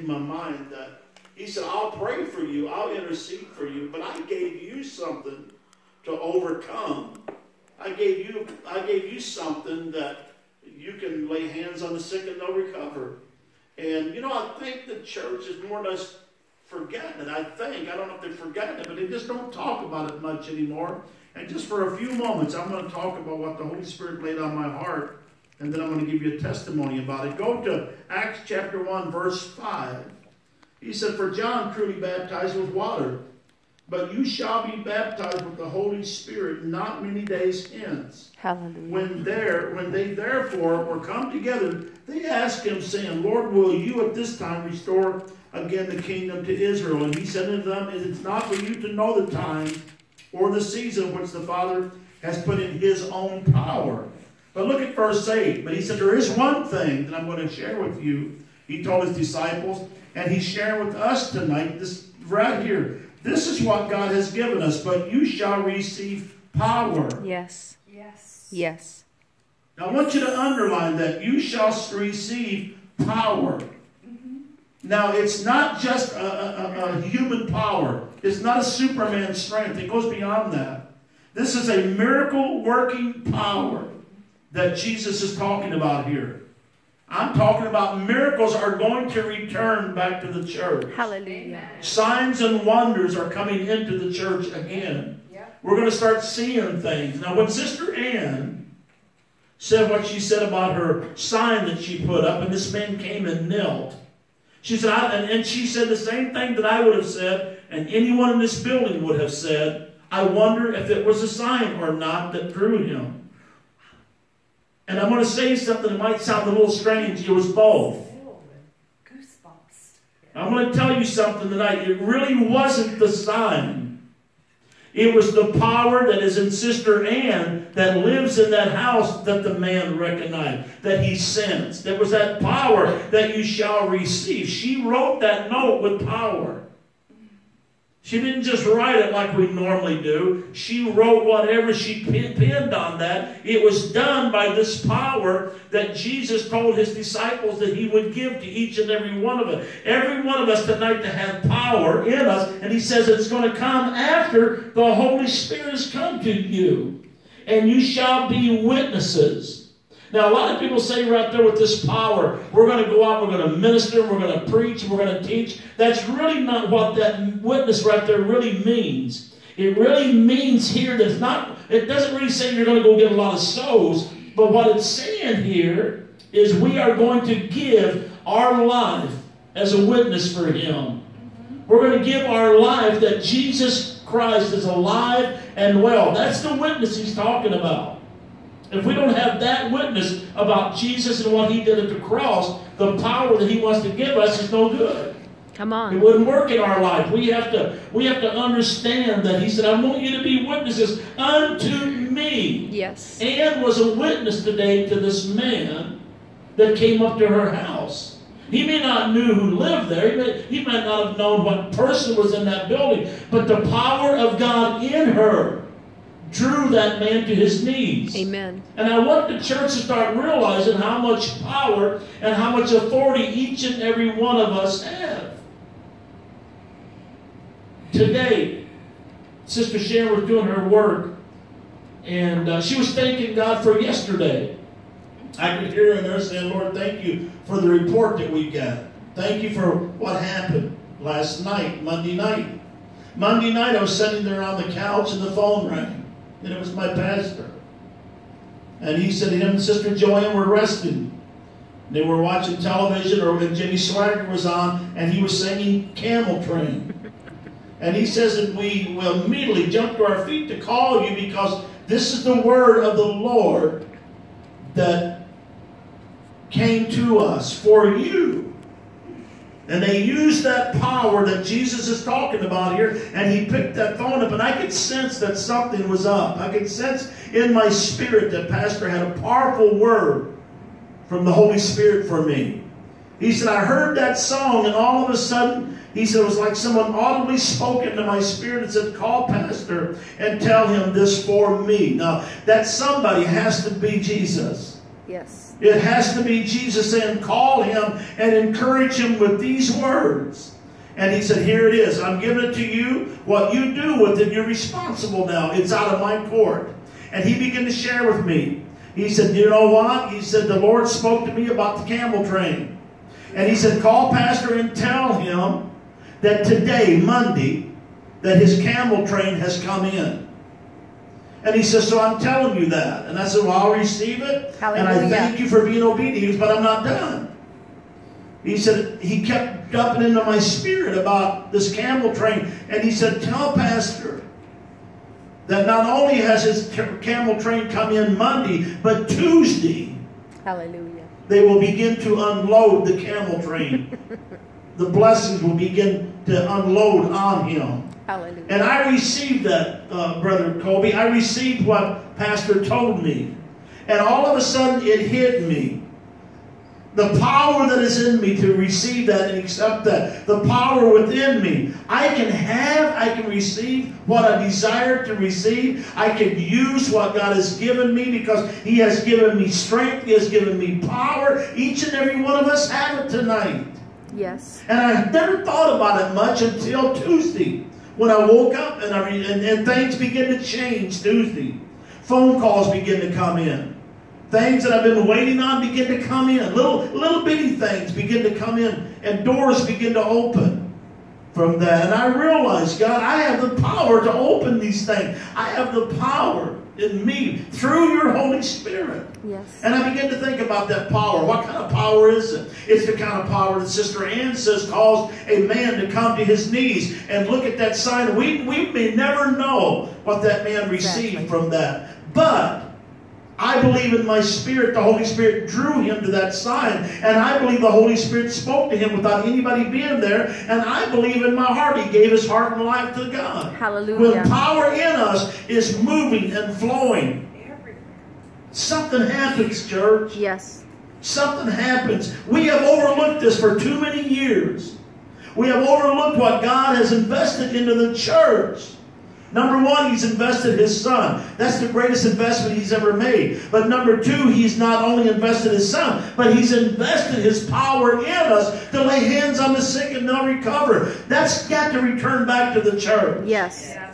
through my mind that he said, I'll pray for you, I'll intercede for you, but I gave you something to overcome. I gave you I gave you something that you can lay hands on the sick and they'll recover. And you know, I think the church is more or less forgetting it. I think. I don't know if they've forgotten it, but they just don't talk about it much anymore. And just for a few moments, I'm going to talk about what the Holy Spirit laid on my heart, and then I'm going to give you a testimony about it. Go to Acts chapter 1, verse 5. He said, For John truly baptized with water, but you shall be baptized with the Holy Spirit not many days hence. Hallelujah. When there, when they therefore were come together, they asked him, saying, Lord, will you at this time restore again the kingdom to Israel? And he said unto them, It is not for you to know the time or the season which the Father has put in his own power. But look at verse 8. But he said, There is one thing that I'm going to share with you. He told his disciples, and he's sharing with us tonight, this right here. This is what God has given us, but you shall receive power. Yes. Yes. Yes. Now, I want you to underline that you shall receive power. Mm-hmm. Now, it's not just a, a, a, human power. It's not a Superman strength. It goes beyond that. This is a miracle working power that Jesus is talking about here. I'm talking about miracles are going to return back to the church. Hallelujah. Signs and wonders are coming into the church again. Yep. We're going to start seeing things. Now, when Sister Ann said what she said about her sign that she put up, and this man came and knelt, she said, I, and, and she said the same thing that I would have said, and anyone in this building would have said. I wonder if it was a sign or not that drew him. And I'm going to say something that might sound a little strange. It was both. Goosebumps. I'm going to tell you something tonight. It really wasn't the sign. It was the power that is in Sister Ann that lives in that house that the man recognized, that he sensed. There was that power that you shall receive. She wrote that note with power. She didn't just write it like we normally do. She wrote whatever she pinned on that. It was done by this power that Jesus told his disciples that he would give to each and every one of us. Every one of us tonight to have power in us. And he says it's going to come after the Holy Spirit has come to you. And you shall be witnesses. Now, a lot of people say right there with this power, we're going to go out, we're going to minister, we're going to preach, we're going to teach. That's really not what that witness right there really means. It really means here that it's not, it doesn't really say you're going to go get a lot of souls, but what it's saying here is we are going to give our life as a witness for Him. We're going to give our life that Jesus Christ is alive and well. That's the witness He's talking about. If we don't have that witness about Jesus and what he did at the cross, the power that he wants to give us is no good. Come on. It wouldn't work in our life. We have to we have to understand that he said, I want you to be witnesses unto me. Yes. Anne was a witness today to this man that came up to her house. He may not knew who lived there. He, may, he might not have known what person was in that building. But the power of God in her drew that man to his knees. Amen. And I want the church to start realizing how much power and how much authority each and every one of us have. Today, Sister Sharon was doing her work, and uh, she was thanking God for yesterday. I could hear her in there saying, Lord, thank you for the report that we got. Thank you for what happened last night, Monday night. Monday night, I was sitting there on the couch, and the phone rang, and it was my pastor. And he said him and Sister Joanne were resting. They were watching television, or when Jimmy Swaggart was on, and he was singing Camel Train. And he says that we will immediately jump to our feet to call you because this is the word of the Lord that came to us for you. And they used that power that Jesus is talking about here, and he picked that phone up, and I could sense that something was up. I could sense in my spirit that Pastor had a powerful word from the Holy Spirit for me. He said, I heard that song, and all of a sudden, he said, it was like someone audibly spoke into my spirit and said, Call Pastor and tell him this for me. Now, that somebody has to be Jesus. Yes. It has to be Jesus saying, call him and encourage him with these words. And he said, Here it is. I'm giving it to you. What you do with it, you're responsible now. It's out of my court. And he began to share with me. He said, You know what? He said, The Lord spoke to me about the camel train. And he said, Call Pastor and tell him that today, Monday, that his camel train has come in. And he says, So I'm telling you that. And I said, Well, I'll receive it. Hallelujah. And I thank you for being obedient, but I'm not done. He said, He kept dumping into my spirit about this camel train. And he said, Tell Pastor that not only has his camel train come in Monday, but Tuesday Hallelujah. they will begin to unload the camel train. the blessings will begin to unload on him. Hallelujah. And I received that, uh, Brother Colby. I received what Pastor told me. And all of a sudden it hit me. The power that is in me to receive that and accept that. The power within me. I can have, I can receive what I desire to receive. I can use what God has given me because He has given me strength. He has given me power. Each and every one of us have it tonight. Yes. And I never thought about it much until Tuesday when I woke up and, I, and, and things began to change Tuesday. Phone calls begin to come in. Things that I've been waiting on begin to come in. Little, little bitty things begin to come in and doors begin to open from that. And I realized, God, I have the power to open these things. I have the power in me through your Holy Spirit. Yes. And I began to think about that power. What kind of power is it? It's the kind of power that Sister Ann says caused a man to come to his knees and look at that sign. We, we may never know what that man received Exactly. from that. But I believe in my spirit, the Holy Spirit drew him to that sign. And I believe the Holy Spirit spoke to him without anybody being there. And I believe in my heart he gave his heart and life to God. Hallelujah. When power in us is moving and flowing, something happens, church. Yes. Something happens. We have overlooked this for too many years. We have overlooked what God has invested into the church. Number one, He's invested His Son. That's the greatest investment He's ever made. But number two, He's not only invested His Son, but He's invested His power in us to lay hands on the sick and they'll recover. That's got to return back to the church. Yes. Yes.